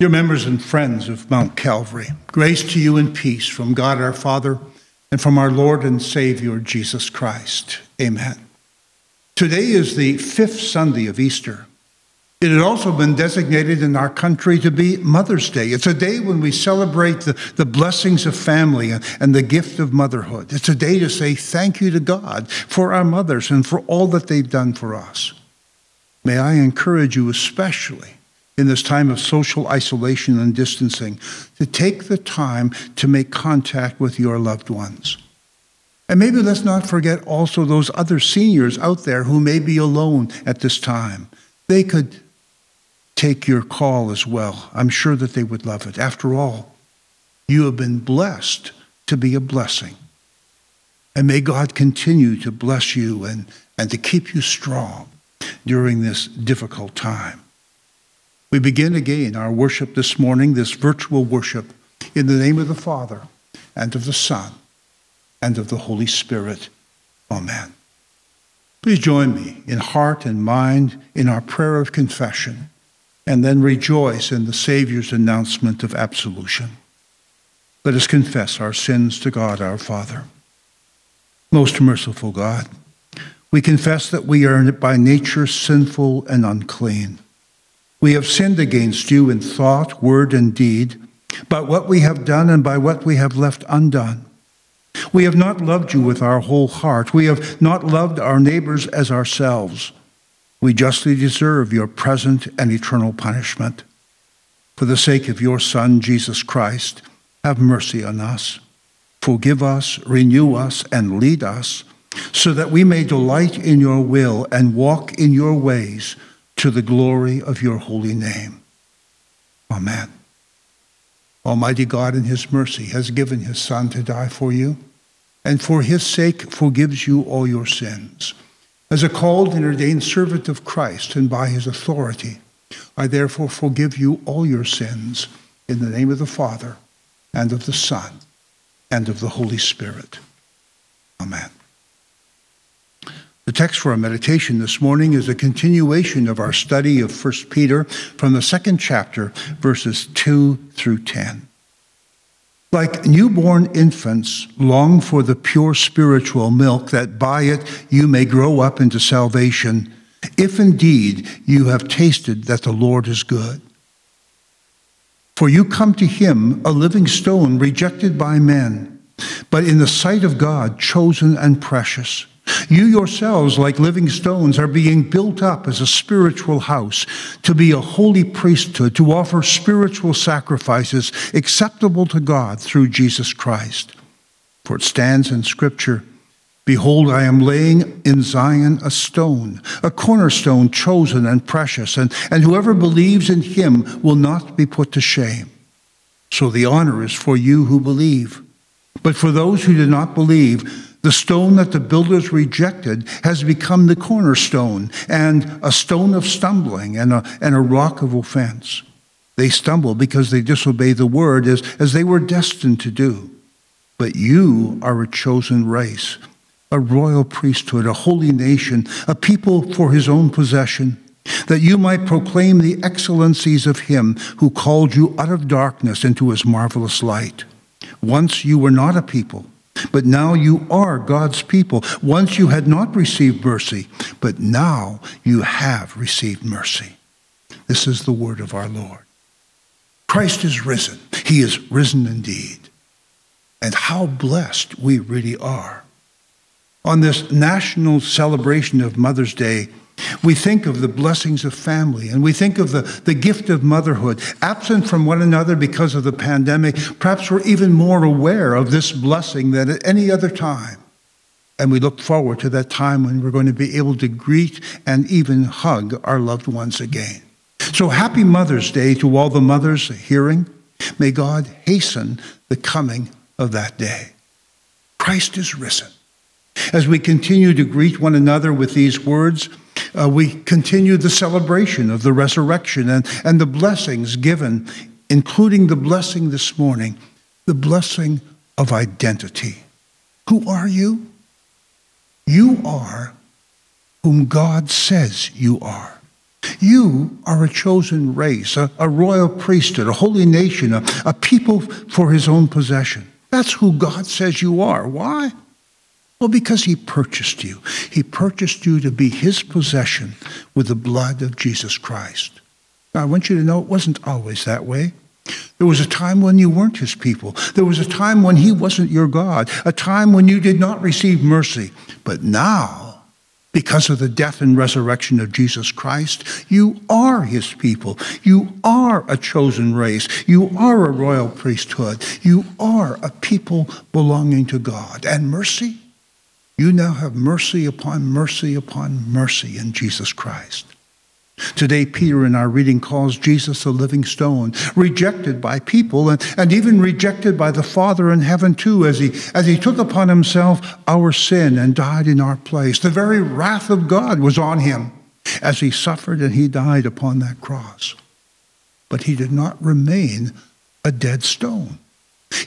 Dear members and friends of Mount Calvary, grace to you and peace from God our Father and from our Lord and Savior Jesus Christ. Amen. Today is the fifth Sunday of Easter. It had also been designated in our country to be Mother's Day. It's a day when we celebrate the, the blessings of family and, and the gift of motherhood. It's a day to say thank you to God for our mothers and for all that they've done for us. May I encourage you, especially in this time of social isolation and distancing, to take the time to make contact with your loved ones. And maybe let's not forget also those other seniors out there who may be alone at this time. They could take your call as well. I'm sure that they would love it. After all, you have been blessed to be a blessing. And may God continue to bless you and, and to keep you strong during this difficult time. We begin again our worship this morning, this virtual worship, in the name of the Father and of the Son and of the Holy Spirit. Amen. Please join me in heart and mind in our prayer of confession and then rejoice in the Savior's announcement of absolution. Let us confess our sins to God our Father. Most merciful God, we confess that we are by nature sinful and unclean. We have sinned against you in thought, word, and deed, by what we have done and by what we have left undone. We have not loved you with our whole heart. We have not loved our neighbors as ourselves. We justly deserve your present and eternal punishment. For the sake of your Son, Jesus Christ, have mercy on us. Forgive us, renew us, and lead us, so that we may delight in your will and walk in your ways to the glory of your holy name. Amen. Almighty God, in his mercy, has given his Son to die for you, and for his sake forgives you all your sins. As a called and ordained servant of Christ and by his authority, I therefore forgive you all your sins in the name of the Father and of the Son and of the Holy Spirit. Amen. The text for our meditation this morning is a continuation of our study of 1 Peter from the second chapter, verses 2 through 10. Like newborn infants long for the pure spiritual milk, that by it you may grow up into salvation, if indeed you have tasted that the Lord is good. For you come to him, a living stone rejected by men, but in the sight of God chosen and precious. You yourselves, like living stones, are being built up as a spiritual house to be a holy priesthood, to offer spiritual sacrifices acceptable to God through Jesus Christ. For it stands in Scripture Behold, I am laying in Zion a stone, a cornerstone chosen and precious, and, and whoever believes in him will not be put to shame. So the honor is for you who believe. But for those who do not believe, the stone that the builders rejected has become the cornerstone and a stone of stumbling and a, and a rock of offense. They stumble because they disobey the word as, as they were destined to do. But you are a chosen race, a royal priesthood, a holy nation, a people for his own possession, that you might proclaim the excellencies of him who called you out of darkness into his marvelous light. Once you were not a people but now you are God's people. Once you had not received mercy, but now you have received mercy. This is the word of our Lord. Christ is risen. He is risen indeed. And how blessed we really are. On this national celebration of Mother's Day, we think of the blessings of family and we think of the, the gift of motherhood. Absent from one another because of the pandemic, perhaps we're even more aware of this blessing than at any other time. And we look forward to that time when we're going to be able to greet and even hug our loved ones again. So happy Mother's Day to all the mothers hearing. May God hasten the coming of that day. Christ is risen. As we continue to greet one another with these words, uh, we continue the celebration of the resurrection and, and the blessings given, including the blessing this morning, the blessing of identity. Who are you? You are whom God says you are. You are a chosen race, a, a royal priesthood, a holy nation, a, a people for his own possession. That's who God says you are. Why? Well, because he purchased you. He purchased you to be his possession with the blood of Jesus Christ. Now, I want you to know it wasn't always that way. There was a time when you weren't his people. There was a time when he wasn't your God, a time when you did not receive mercy. But now, because of the death and resurrection of Jesus Christ, you are his people. You are a chosen race. You are a royal priesthood. You are a people belonging to God. And mercy? You now have mercy upon mercy upon mercy in Jesus Christ. Today, Peter in our reading calls Jesus a living stone, rejected by people and, and even rejected by the Father in heaven too, as he, as he took upon himself our sin and died in our place. The very wrath of God was on him as he suffered and he died upon that cross. But he did not remain a dead stone.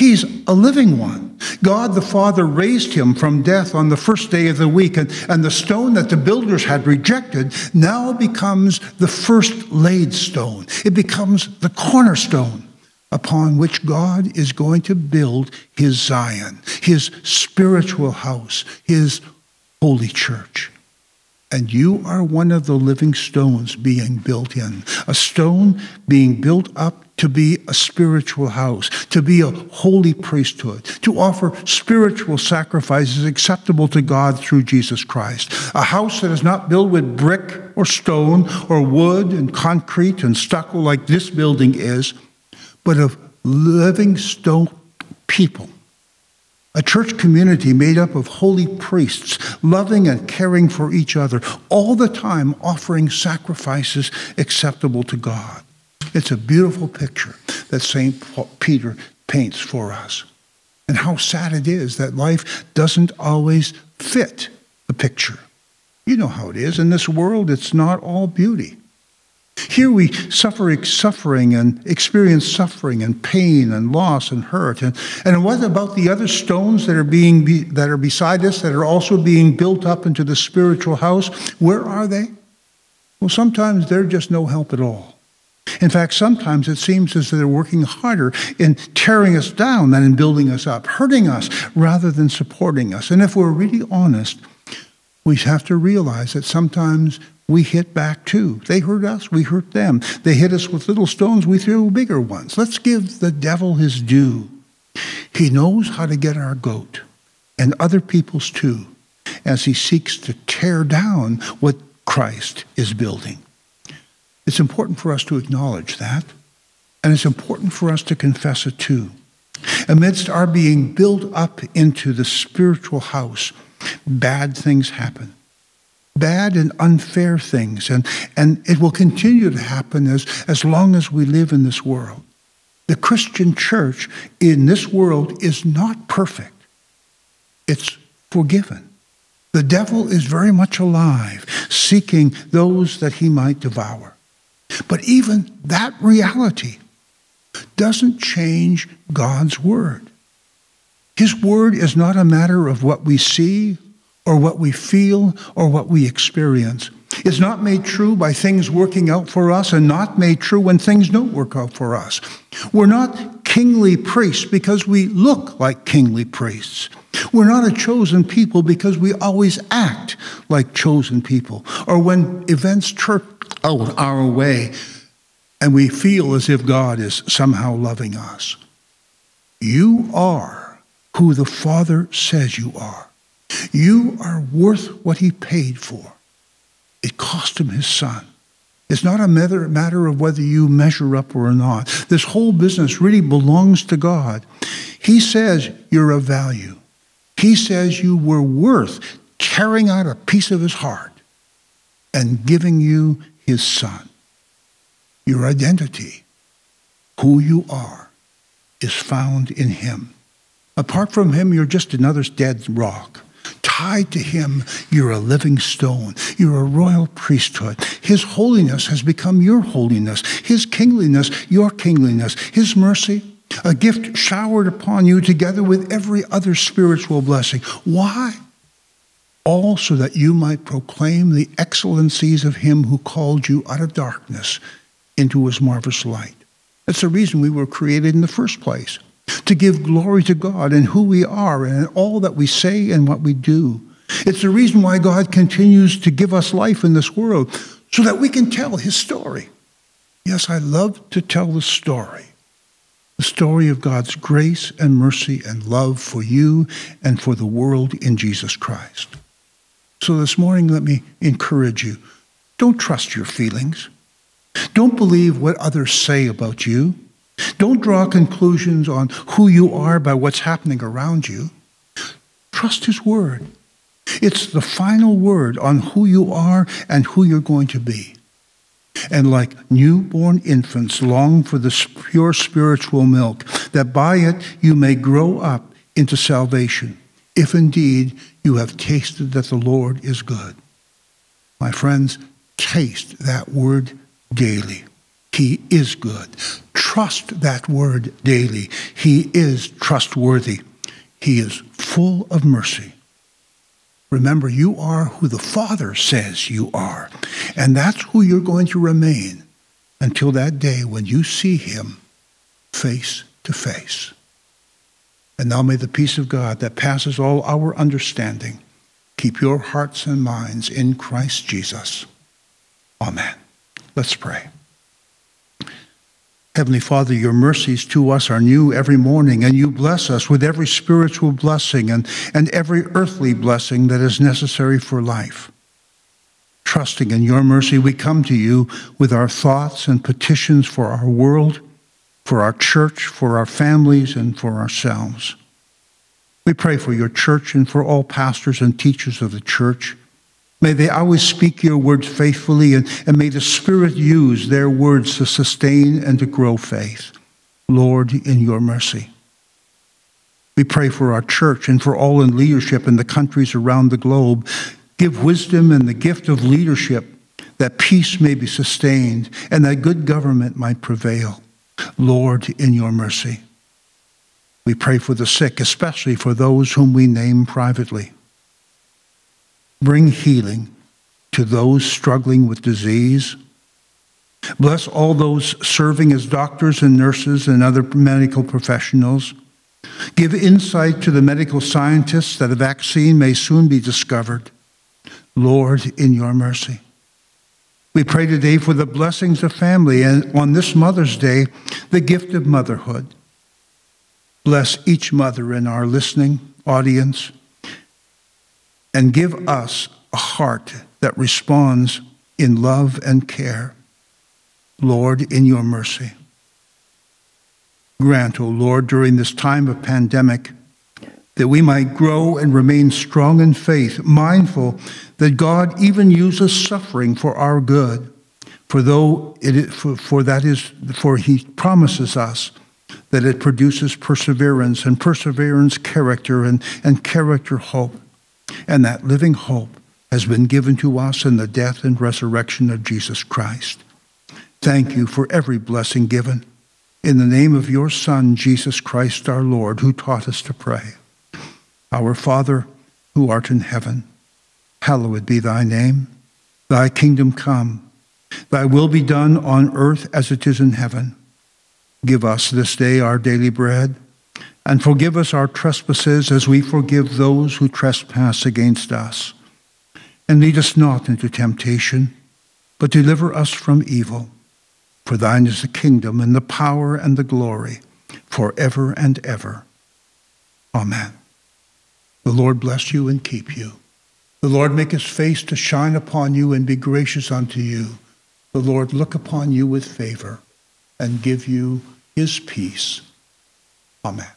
He's a living one. God the Father raised him from death on the first day of the week, and, and the stone that the builders had rejected now becomes the first laid stone. It becomes the cornerstone upon which God is going to build his Zion, his spiritual house, his holy church. And you are one of the living stones being built in, a stone being built up to be a spiritual house, to be a holy priesthood, to offer spiritual sacrifices acceptable to God through Jesus Christ. A house that is not built with brick or stone or wood and concrete and stucco like this building is, but of living stone people. A church community made up of holy priests, loving and caring for each other, all the time offering sacrifices acceptable to God. It's a beautiful picture that St. Peter paints for us. And how sad it is that life doesn't always fit the picture. You know how it is. In this world, it's not all beauty. Here we suffer suffering and experience suffering and pain and loss and hurt. And, and what about the other stones that are being be, that are beside us that are also being built up into the spiritual house? Where are they? Well, sometimes they're just no help at all. In fact, sometimes it seems as though they're working harder in tearing us down than in building us up, hurting us rather than supporting us. And if we're really honest, we have to realize that sometimes we hit back too. They hurt us, we hurt them. They hit us with little stones, we threw bigger ones. Let's give the devil his due. He knows how to get our goat and other people's too as he seeks to tear down what Christ is building. It's important for us to acknowledge that, and it's important for us to confess it too. Amidst our being built up into the spiritual house, bad things happen. Bad and unfair things, and, and it will continue to happen as, as long as we live in this world. The Christian church in this world is not perfect, it's forgiven. The devil is very much alive, seeking those that he might devour. But even that reality doesn't change God's word. His word is not a matter of what we see or what we feel or what we experience. It's not made true by things working out for us and not made true when things don't work out for us. We're not kingly priests because we look like kingly priests. We're not a chosen people because we always act like chosen people or when events turn out our way and we feel as if God is somehow loving us. You are who the Father says you are. You are worth what he paid for. It cost him his son. It's not a matter of whether you measure up or not. This whole business really belongs to God. He says you're of value. He says you were worth tearing out a piece of his heart and giving you his son. Your identity, who you are, is found in him. Apart from him, you're just another dead rock. Tied to him, you're a living stone. You're a royal priesthood. His holiness has become your holiness. His kingliness, your kingliness. His mercy, a gift showered upon you together with every other spiritual blessing. Why? all so that you might proclaim the excellencies of him who called you out of darkness into his marvelous light. That's the reason we were created in the first place to give glory to God and who we are and all that we say and what we do. It's the reason why God continues to give us life in this world so that we can tell his story. Yes, I love to tell the story. The story of God's grace and mercy and love for you and for the world in Jesus Christ. So this morning, let me encourage you. Don't trust your feelings. Don't believe what others say about you. Don't draw conclusions on who you are by what's happening around you. Trust His Word. It's the final word on who you are and who you're going to be. And like newborn infants, long for the pure spiritual milk, that by it you may grow up into salvation, if indeed you have tasted that the Lord is good. My friends, taste that word daily. He is good. Trust that word daily. He is trustworthy. He is full of mercy. Remember, you are who the Father says you are, and that's who you're going to remain until that day when you see Him face to face. And now may the peace of God that passes all our understanding keep your hearts and minds in Christ Jesus. Amen. Let's pray. Heavenly Father, your mercies to us are new every morning, and you bless us with every spiritual blessing and, and every earthly blessing that is necessary for life. Trusting in your mercy, we come to you with our thoughts and petitions for our world, for our church, for our families, and for ourselves. We pray for your church and for all pastors and teachers of the church. May they always speak your words faithfully, and, and may the Spirit use their words to sustain and to grow faith. Lord, in your mercy. We pray for our church and for all in leadership in the countries around the globe. Give wisdom and the gift of leadership that peace may be sustained and that good government might prevail. Lord, in your mercy. We pray for the sick, especially for those whom we name privately bring healing to those struggling with disease. Bless all those serving as doctors and nurses and other medical professionals. Give insight to the medical scientists that a vaccine may soon be discovered. Lord, in your mercy. We pray today for the blessings of family and on this Mother's Day, the gift of motherhood. Bless each mother in our listening audience and give us a heart that responds in love and care. Lord, in your mercy. Grant, O oh Lord, during this time of pandemic, that we might grow and remain strong in faith, mindful that God even uses suffering for our good. For though it is, for, for that is for he promises us that it produces perseverance and perseverance character and, and character hope. And that living hope has been given to us in the death and resurrection of Jesus Christ. Thank you for every blessing given. In the name of your Son, Jesus Christ our Lord, who taught us to pray. Our Father, who art in heaven, hallowed be thy name. Thy kingdom come. Thy will be done on earth as it is in heaven. Give us this day our daily bread and forgive us our trespasses as we forgive those who trespass against us. And lead us not into temptation, but deliver us from evil. For thine is the kingdom and the power and the glory forever and ever. Amen. The Lord bless you and keep you. The Lord make his face to shine upon you and be gracious unto you. The Lord look upon you with favor and give you his peace. Amen.